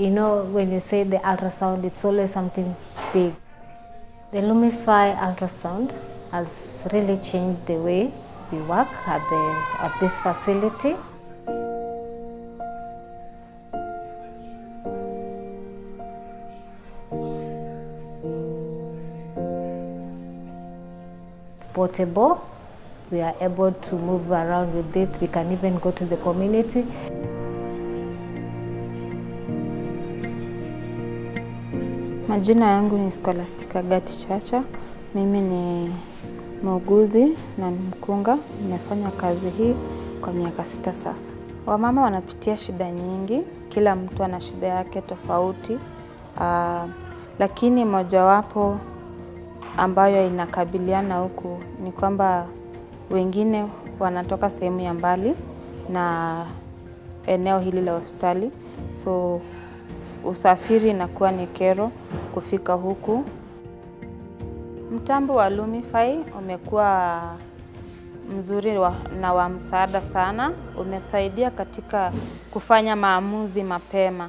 You know, when you say the ultrasound, it's always something big. The Lumify ultrasound has really changed the way we work at, the, at this facility. It's portable. We are able to move around with it. We can even go to the community. Majina yangu ni Scholastica Gati Chacha. Mimi ni muuguzi na ni mkunga. Nimefanya kazi hii kwa miaka sita sasa. Wamama wanapitia shida nyingi, kila mtu ana shida yake tofauti. Uh, lakini mojawapo ambayo inakabiliana huku ni kwamba wengine wanatoka sehemu ya mbali na eneo hili la hospitali, so usafiri inakuwa ni kero kufika huku. Mtambo wa Lumify umekuwa mzuri wa, na wa msaada sana. Umesaidia katika kufanya maamuzi mapema.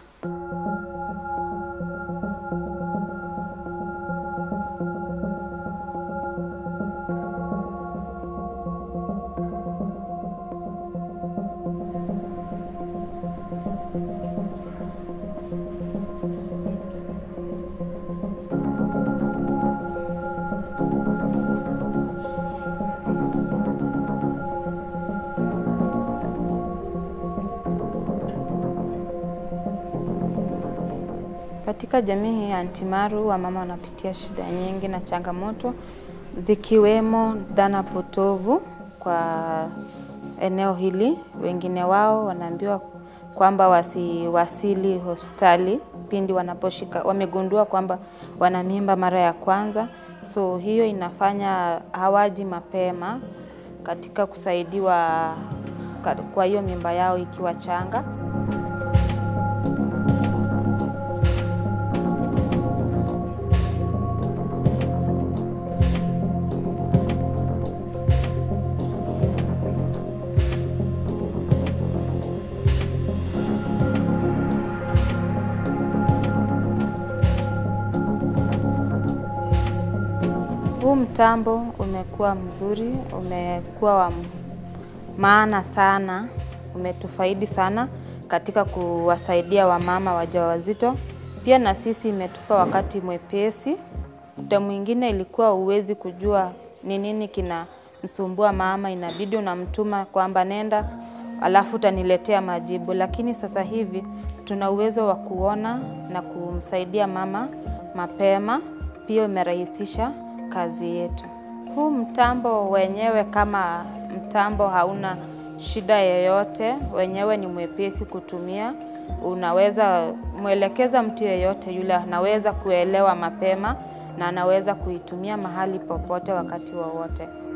Katika jamii hii ya Antimaru wamama wanapitia shida nyingi na changamoto zikiwemo dhana potovu kwa eneo hili. Wengine wao wanaambiwa kwamba wasiwasili hospitali pindi wanaposhika wamegundua kwamba wana mimba mara ya kwanza, so hiyo inafanya hawaji mapema katika kusaidiwa kwa hiyo mimba yao ikiwa changa. Huu mtambo umekuwa mzuri, umekuwa wa maana sana, umetufaidi sana katika kuwasaidia wamama wajawazito. Pia na sisi imetupa wakati mwepesi. Muda mwingine ilikuwa uwezi kujua ni nini kinamsumbua mama, inabidi unamtuma kwamba nenda, alafu utaniletea majibu. Lakini sasa hivi tuna uwezo wa kuona na kumsaidia mama mapema. Pia imerahisisha kazi yetu. Huu mtambo wenyewe kama mtambo hauna shida yoyote, wenyewe ni mwepesi kutumia. Unaweza mwelekeza mtu yeyote yule, anaweza kuelewa mapema na anaweza kuitumia mahali popote wakati wowote. Mimi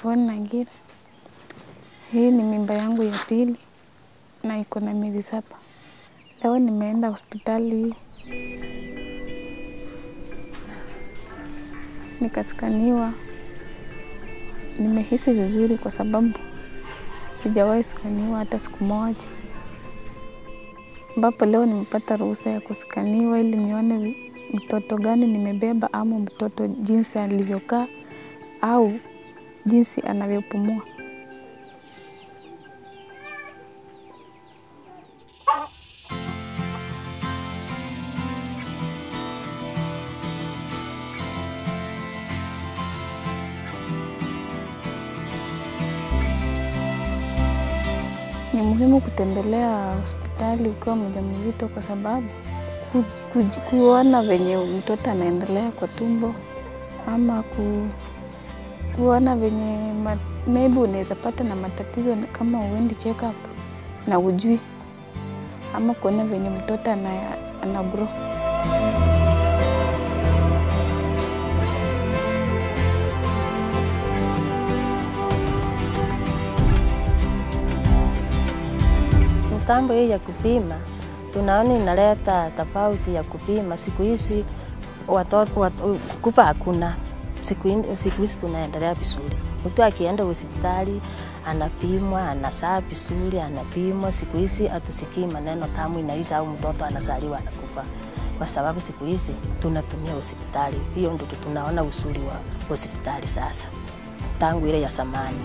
Yvonne Nangira. Hii ni mimba yangu ya pili na iko na miezi saba. Leo nimeenda hospitali nikaskaniwa. Nimehisi vizuri kwa sababu sijawahi skaniwa hata siku moja, ambapo leo nimepata ruhusa ya kusikaniwa ili nione mtoto gani nimebeba ama mtoto jinsi alivyokaa au jinsi anavyopumua. Ni muhimu kutembelea hospitali ukiwa mjamzito kwa sababu ku, ku, kuona venye mtoto anaendelea kwa tumbo ama ku, kuona venye ma, maybe unaweza pata na matatizo kama uendi check up na ujui, ama kuona venye mtoto ana, ana grow. Mtambo hii ya kupima tunaona inaleta tofauti ya kupima. Siku hizi watoto wat, kufa hakuna. Siku hizi tunaendelea vizuri. Mtu akienda hospitali anapimwa, anasaa vizuri, anapimwa. Siku hizi hatusikii maneno tamu inaiza au mtoto anazaliwa anakufa, kwa sababu siku hizi tunatumia hospitali. Hiyo ndio tunaona uzuri wa hospitali sasa, tangu ile ya zamani.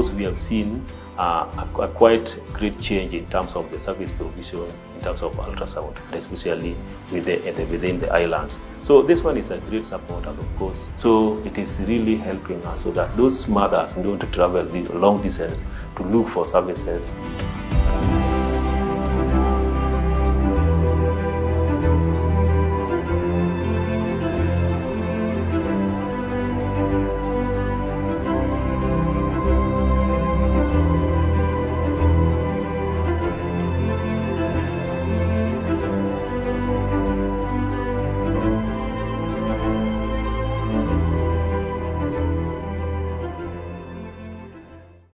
Course, we have seen uh, a, a quite great change in terms of the service provision, in terms of ultrasound, especially within the, within the islands. So this one is a great support, and of course, so it is really helping us so that those mothers don't travel long distance to look for services.